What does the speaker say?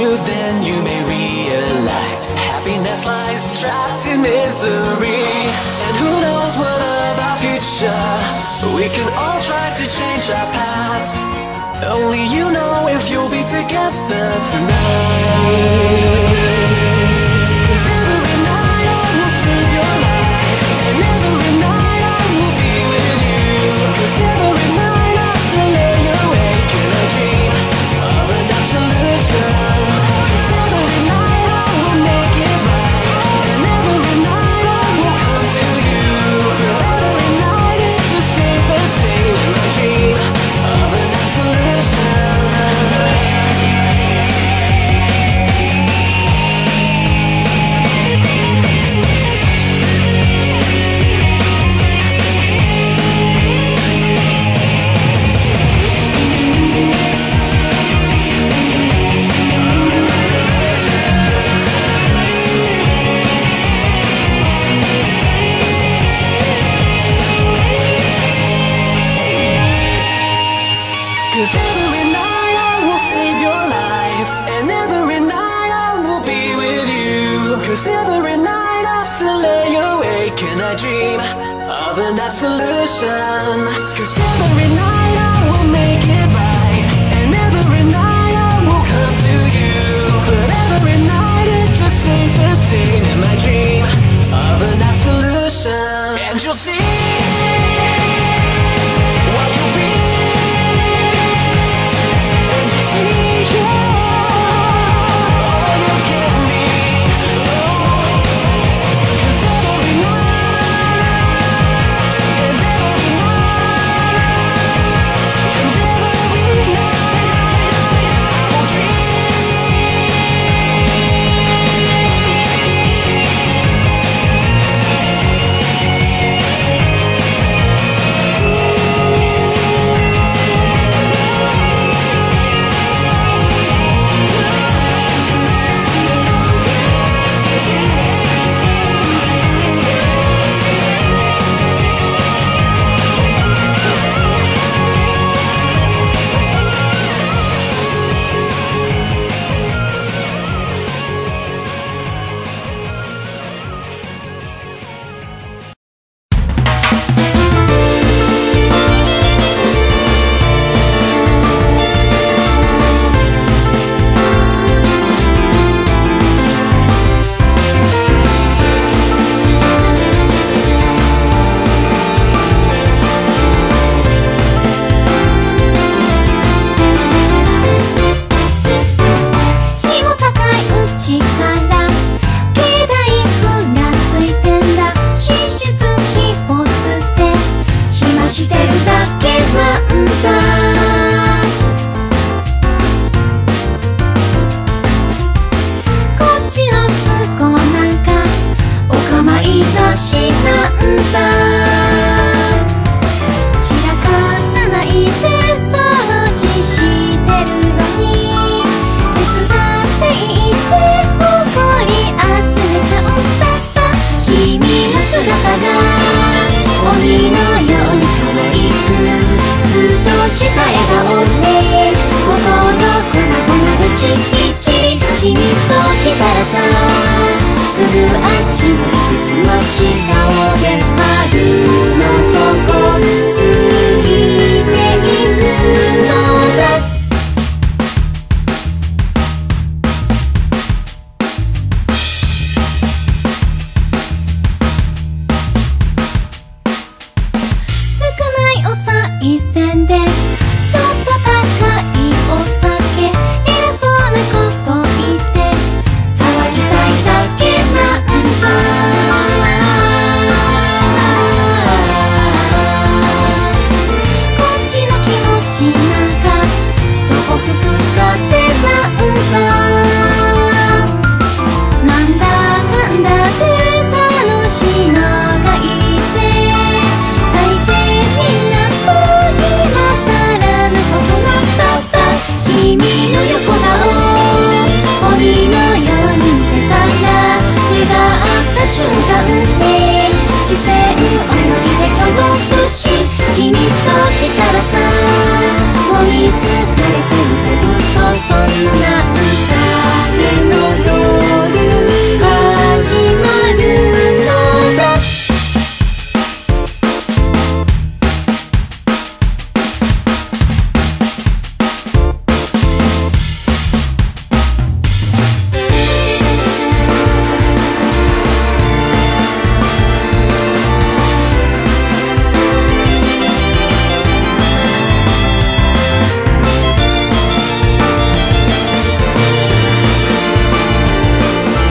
then you may realize happiness lies trapped in misery. And who knows what of our future? We can all try to change our past. Only you know if you'll be together tonight. Love an absolution. Cause every night すぐあっち向いてすました